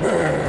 Brr.